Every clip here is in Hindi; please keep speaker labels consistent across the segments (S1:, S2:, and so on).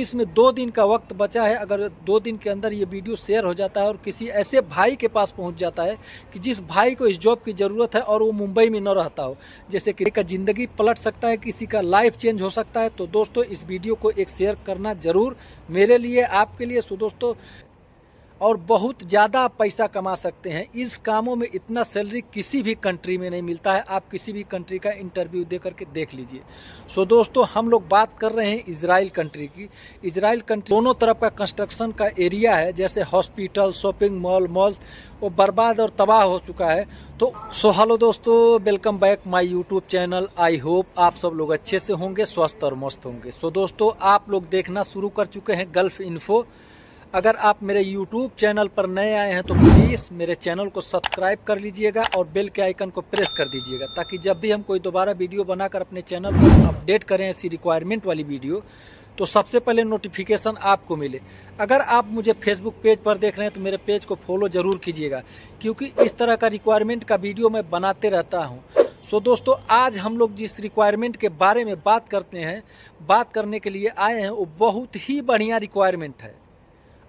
S1: इसमें दो दिन का वक्त बचा है, अगर दो दिन के अंदर ये वीडियो शेयर हो जाता है और किसी ऐसे भाई के पास पहुँच जाता है कि जिस भाई को इस जॉब की ज़रूरत है और वो मुंबई में न रहता हो। जैसे कि का ज़िंदगी पलट सकता है, किसी का लाइफ चेंज हो सकता है तो दोस्तों इस वीडियो को एक शेयर करना ज़रूर मेरे लिए, आपके लिए। सो दोस्तों और बहुत ज़्यादा पैसा कमा सकते हैं। इस कामों में इतना सैलरी किसी भी कंट्री में नहीं मिलता है। आप किसी भी कंट्री का इंटरव्यू दे करके देख लीजिए। सो दोस्तों, हम लोग बात कर रहे हैं इसराइल कंट्री की। इसराइल कंट्री दोनों तरफ़ का कंस्ट्रक्शन का एरिया है, जैसे हॉस्पिटल शॉपिंग मॉल मॉल वो बर्बाद और तबाह हो चुका है। तो सो हेलो दोस्तों welcome back my YouTube channel I hope आप सब लोग अच्छे से होंगे, स्वस्थ और मस्त होंगे। सो दोस्तों, आप लोग देखना शुरू कर चुके हैं गल्फ इन्फो अगर आप मेरे YouTube चैनल पर नए आए हैं तो प्लीज़ मेरे चैनल को सब्सक्राइब कर लीजिएगा और बेल के आइकन को प्रेस कर दीजिएगा, ताकि जब भी हम कोई दोबारा वीडियो बनाकर अपने चैनल पर अपडेट करें ऐसी रिक्वायरमेंट वाली वीडियो तो सबसे पहले नोटिफिकेशन आपको मिले। अगर आप मुझे फेसबुक पेज पर देख रहे हैं तो मेरे पेज को फॉलो ज़रूर कीजिएगा, क्योंकि इस तरह का रिक्वायरमेंट का वीडियो मैं बनाते रहता हूँ। सो दोस्तों, आज हम लोग जिस रिक्वायरमेंट के बारे में बात करते हैं, बात करने के लिए आए हैं, वो बहुत ही बढ़िया रिक्वायरमेंट है।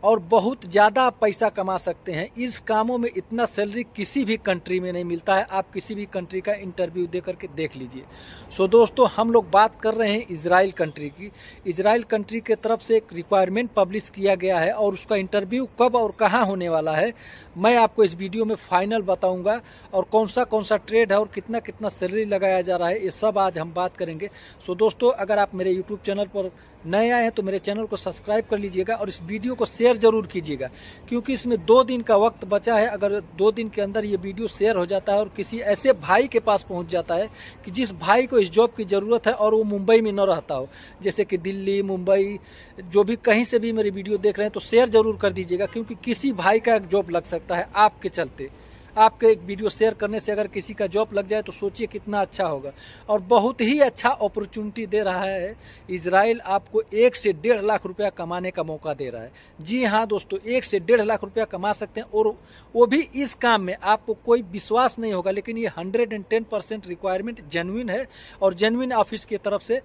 S1: और बहुत ज़्यादा पैसा कमा सकते हैं। इस कामों में इतना सैलरी किसी भी कंट्री में नहीं मिलता है। आप किसी भी कंट्री का इंटरव्यू दे करके देख लीजिए। सो दोस्तों, हम लोग बात कर रहे हैं इसराइल कंट्री की। इसराइल कंट्री के तरफ़ से एक रिक्वायरमेंट पब्लिश किया गया है और उसका इंटरव्यू कब और कहाँ होने वाला है, मैं आपको इस वीडियो में फाइनल बताऊँगा और कौन सा कौन सा ट्रेड है और कितना कितना सैलरी लगाया जा रहा है, ये सब आज हम बात करेंगे। सो दोस्तों, अगर आप मेरे यूट्यूब चैनल पर नए आए हैं तो मेरे चैनल को सब्सक्राइब कर लीजिएगा और इस वीडियो को शेयर ज़रूर कीजिएगा, क्योंकि इसमें दो दिन का वक्त बचा है। अगर दो दिन के अंदर ये वीडियो शेयर हो जाता है और किसी ऐसे भाई के पास पहुँच जाता है कि जिस भाई को इस जॉब की ज़रूरत है और वो मुंबई में न रहता हो, जैसे कि दिल्ली, मुंबई, जो भी कहीं से भी मेरी वीडियो देख रहे हैं तो शेयर ज़रूर कर दीजिएगा, क्योंकि किसी भाई का एक जॉब लग सकता है आपके चलते। आपके एक वीडियो शेयर करने से अगर किसी का जॉब लग जाए तो सोचिए कितना अच्छा होगा। और बहुत ही अच्छा अपॉर्चुनिटी दे रहा है इसराइल आपको एक से डेढ़ लाख रुपया कमाने का मौका दे रहा है। जी हाँ दोस्तों, एक से डेढ़ लाख रुपया कमा सकते हैं और वो भी इस काम में आपको कोई विश्वास नहीं होगा, लेकिन ये hundred and ten percent requirement genuine है और जेनविन ऑफ़िस की तरफ़ से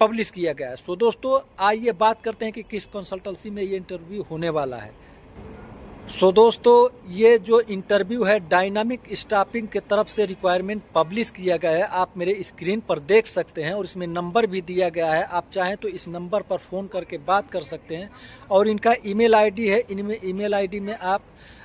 S1: पब्लिश किया गया है। सो दोस्तों, आइए बात करते हैं कि किस कंसल्टेंसी में ये इंटरव्यू होने वाला है। सो so, दोस्तों ये जो इंटरव्यू है डायनामिक स्टाफिंग के तरफ़ से रिक्वायरमेंट पब्लिश किया गया है। आप मेरे स्क्रीन पर देख सकते हैं और इसमें नंबर भी दिया गया है। आप चाहें तो इस नंबर पर फ़ोन करके बात कर सकते हैं और इनका ईमेल आईडी है। इनमें ईमेल आईडी में आप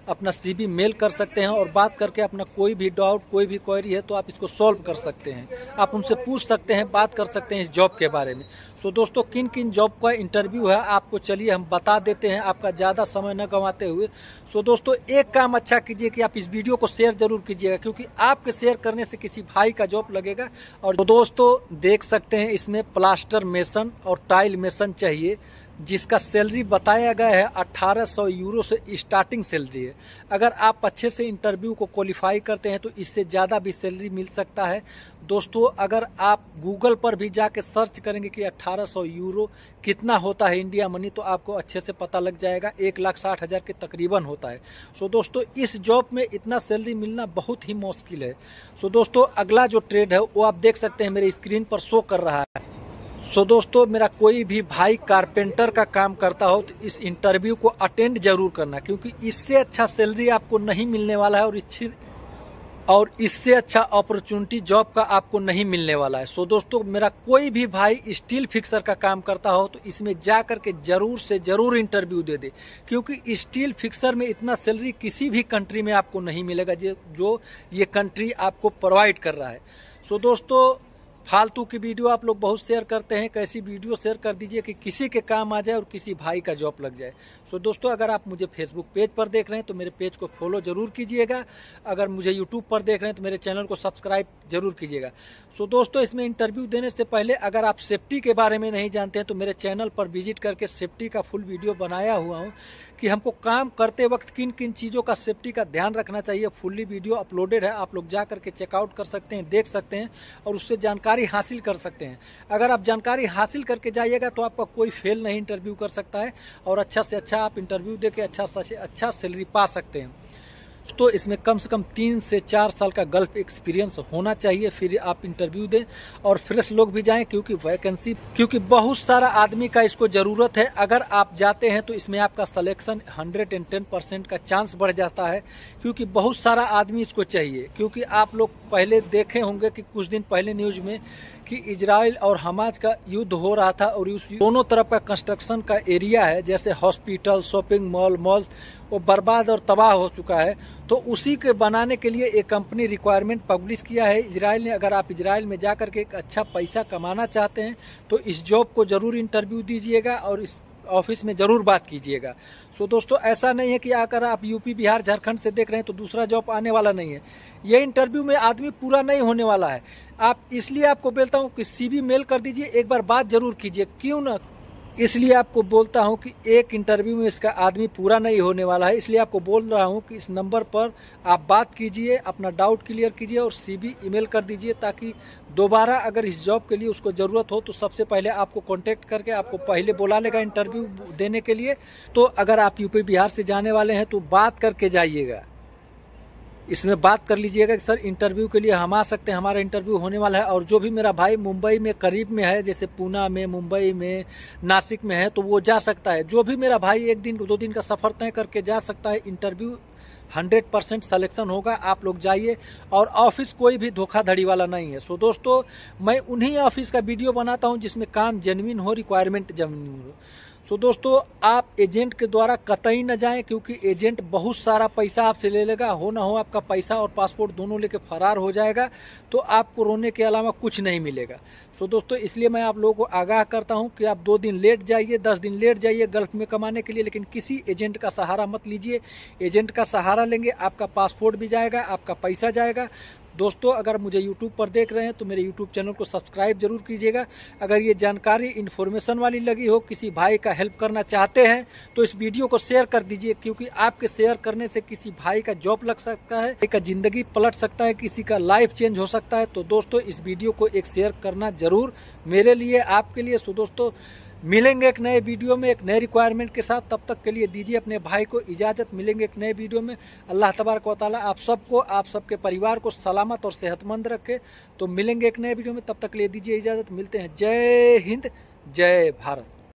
S1: अपना सीवी मेल कर सकते हैं और बात करके अपना कोई भी डाउट कोई भी क्वेरी है तो आप इसको सॉल्व कर सकते हैं। आप उनसे पूछ सकते हैं बात कर सकते हैं इस जॉब के बारे में। सो दोस्तों किन किन जॉब का इंटरव्यू है आपको चलिए हम बता देते हैं। आपका ज़्यादा समय न गंवाते हुए सो दोस्तों, एक काम अच्छा कीजिए कि आप इस वीडियो को शेयर ज़रूर कीजिएगा, क्योंकि आपके शेयर करने से किसी भाई का जॉब लगेगा। और दोस्तों, देख सकते हैं, इसमें प्लास्टर मेसन और टाइल मेसन चाहिए। जिसका सैलरी बताया गया है 1800 यूरो से स्टार्टिंग सैलरी है। अगर आप अच्छे से इंटरव्यू को क्वालिफाई करते हैं तो इससे ज़्यादा भी सैलरी मिल सकता है। दोस्तों, अगर आप गूगल पर भी जाके सर्च करेंगे कि 1800 यूरो कितना होता है इंडिया मनी तो आपको अच्छे से पता लग जाएगा, एक लाख साठ हज़ार के तकरीबन होता है। सो दोस्तों, इस जॉब में इतना सैलरी मिलना बहुत ही मुश्किल है। सो दोस्तों, अगला जो ट्रेड है, वो आप देख सकते हैं, मेरे स्क्रीन पर शो कर रहा है। सो दोस्तों, मेरा कोई भी भाई कारपेंटर का काम करता हो तो इस इंटरव्यू को अटेंड ज़रूर करना, क्योंकि इससे अच्छा सैलरी आपको नहीं मिलने वाला है और इच्छी, और इससे अच्छा अपॉर्चुनिटी जॉब का आपको नहीं मिलने वाला है। सो दोस्तों, मेरा कोई भी भाई स्टील फिक्सर का काम करता हो तो इसमें जा करके ज़रूर से ज़रूर इंटरव्यू दे दे, क्योंकि स्टील फिक्सर में इतना सैलरी किसी भी कंट्री में आपको नहीं मिलेगा, जो ये कंट्री आपको प्रोवाइड कर रहा है। सो दोस्तों फालतू की वीडियो आप लोग बहुत शेयर करते हैं कैसी वीडियो शेयर कर दीजिए कि किसी के काम आ जाए और किसी भाई का जॉब लग जाए। सो दोस्तों, अगर आप मुझे फेसबुक पेज पर देख रहे हैं तो मेरे पेज को फॉलो ज़रूर कीजिएगा। अगर मुझे यूट्यूब पर देख रहे हैं तो मेरे चैनल को सब्सक्राइब ज़रूर कीजिएगा। सो दोस्तों, इसमें इंटरव्यू देने से पहले अगर आप सेफ्टी के बारे में नहीं जानते हैं तो मेरे चैनल पर विज़िट करके सेफ्टी का फुल वीडियो बनाया हुआ हूँ कि हमको काम करते वक्त किन किन चीज़ों का सेफ्टी का ध्यान रखना चाहिए। फुल्ली वीडियो अपलोडेड है, आप लोग जा करके चेकआउट कर सकते हैं, देख सकते हैं और उससे जानकारी हासिल कर सकते हैं। अगर आप जानकारी हासिल करके जाइएगा तो आपका कोई फेल नहीं इंटरव्यू कर सकता है और अच्छा से अच्छा आप इंटरव्यू दे के अच्छा से अच्छा सैलरी पा सकते हैं। तो इसमें कम से कम तीन से चार साल का गल्फ एक्सपीरियंस होना चाहिए। फिर आप इंटरव्यू दें और फ्रेश लोग भी जाएँ क्योंकि वैकेंसी क्योंकि बहुत सारा आदमी का इसको ज़रूरत है। अगर आप जाते हैं तो इसमें आपका सिलेक्शन 110 परसेंट का चांस बढ़ जाता है, क्योंकि बहुत सारा आदमी इसको चाहिए। क्योंकि आप लोग पहले देखे होंगे कि कुछ दिन पहले न्यूज़ में कि इजराइल और हमाज का युद्ध हो रहा था और उस दोनों तरफ़ का कंस्ट्रक्शन का एरिया है, जैसे हॉस्पिटल शॉपिंग मॉल मॉल वो बर्बाद और तबाह हो चुका है। तो उसी के बनाने के लिए एक कंपनी रिक्वायरमेंट पब्लिश किया है। इसराइल ने, अगर आप इजराइल में जाकर के एक अच्छा पैसा कमाना चाहते हैं तो इस जॉब को ज़रूर इंटरव्यू दीजिएगा और इस ऑफ़िस में ज़रूर बात कीजिएगा। सो दोस्तों, ऐसा नहीं है कि आकर आप यूपी बिहार, झारखंड से देख रहे हैं तो दूसरा जॉब आने वाला नहीं है। ये इंटरव्यू में आदमी पूरा नहीं होने वाला है। आप इसलिए आपको बोलता हूँ कि सीवी मेल कर दीजिए, एक बार बात ज़रूर कीजिए। क्यों ना? इसलिए आपको बोलता हूँ कि एक इंटरव्यू में इसका आदमी पूरा नहीं होने वाला है। इसलिए आपको बोल रहा हूँ कि इस नंबर पर आप बात कीजिए, अपना डाउट क्लियर कीजिए और सीवी ईमेल कर दीजिए ताकि दोबारा अगर इस जॉब के लिए उसको ज़रूरत हो तो सबसे पहले आपको कांटेक्ट करके, आपको पहले बुला लेगा इंटरव्यू देने के लिए। तो अगर आप यूपी बिहार से जाने वाले हैं तो बात करके जाइएगा। इसमें बात कर लीजिएगा कि सर इंटरव्यू के लिए हम आ सकते हैं, हमारा इंटरव्यू होने वाला है। और जो भी मेरा भाई मुंबई में, करीब में है, जैसे पूना में, मुंबई में, नासिक में है तो वो जा सकता है। जो भी मेरा भाई एक दिन, दो दिन का सफ़र तय करके जा सकता है इंटरव्यू हंड्रेड परसेंट सलेक्शन होगा, आप लोग जाइए। और ऑफ़िस कोई भी धोखाधड़ी वाला नहीं है। सो दोस्तों, मैं उन्हीं ऑफ़िस का वीडियो बनाता हूँ जिसमें काम जेनविन हो रिक्वायरमेंट जेनविन हो। सो so, दोस्तों आप एजेंट के द्वारा कतई न जाएँ क्योंकि एजेंट बहुत सारा पैसा आपसे ले लेगा। हो ना हो आपका पैसा और पासपोर्ट दोनों लेके फरार हो जाएगा तो आपको रोने के अलावा कुछ नहीं मिलेगा। सो so, दोस्तों इसलिए मैं आप लोगों को आगाह करता हूँ कि आप दो दिन लेट जाइए दस दिन लेट जाइए गल्फ में कमाने के लिए लेकिन किसी एजेंट का सहारा मत लीजिए। एजेंट का सहारा लेंगे आपका पासपोर्ट भी जाएगा आपका पैसा जाएगा। दोस्तों, अगर मुझे यूट्यूब पर देख रहे हैं तो मेरे यूट्यूब चैनल को सब्सक्राइब ज़रूर कीजिएगा। अगर ये जानकारी इन्फॉर्मेशन वाली लगी हो, किसी भाई का हेल्प करना चाहते हैं तो इस वीडियो को शेयर कर दीजिए, क्योंकि आपके शेयर करने से किसी भाई का जॉब लग सकता है एक ज़िंदगी पलट सकता है, किसी का लाइफ चेंज हो सकता है। तो दोस्तों, इस वीडियो को एक शेयर करना ज़रूर मेरे लिए, आपके लिए। सो दोस्तों मिलेंगे एक नए वीडियो में, एक नए रिक्वायरमेंट के साथ। तब तक के लिए दीजिए अपने भाई को इजाज़त। मिलेंगे एक नए वीडियो में। अल्लाह तबारक वाली आप सबको, आप सबके परिवार को सलामत और सेहतमंद रखे। तो मिलेंगे एक नए वीडियो में। तब तक के लिए दीजिए इजाज़त। मिलते हैं। जय हिंद, जय भारत।